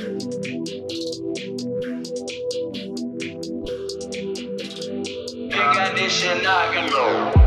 Big addition, I can go.